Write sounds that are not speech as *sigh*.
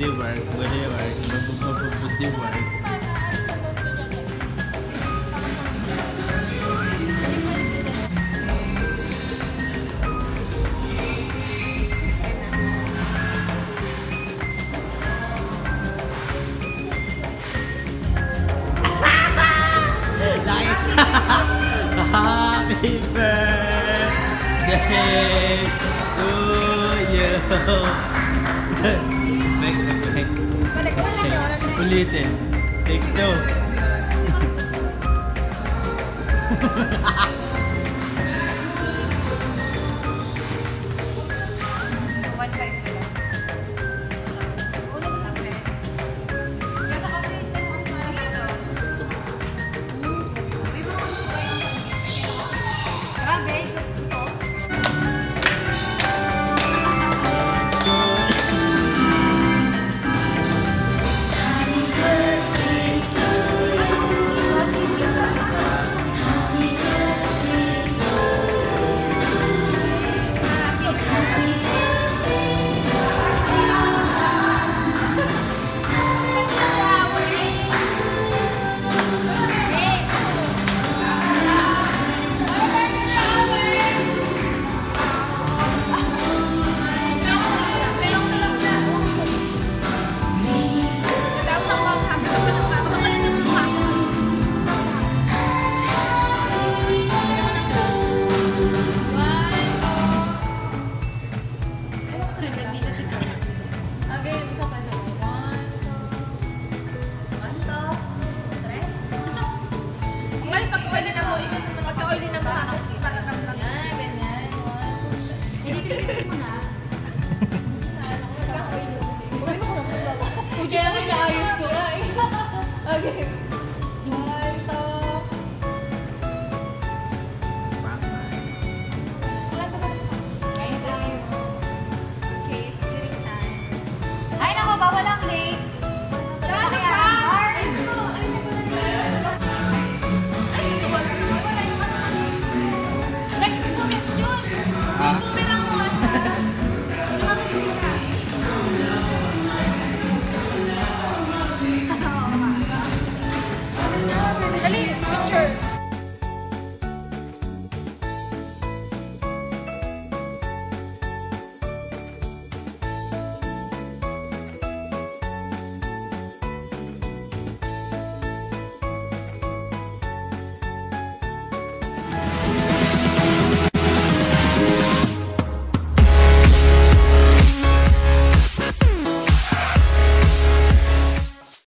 body work, body work, body work. Happy birthday to you. Ulitin. Take two. *laughs*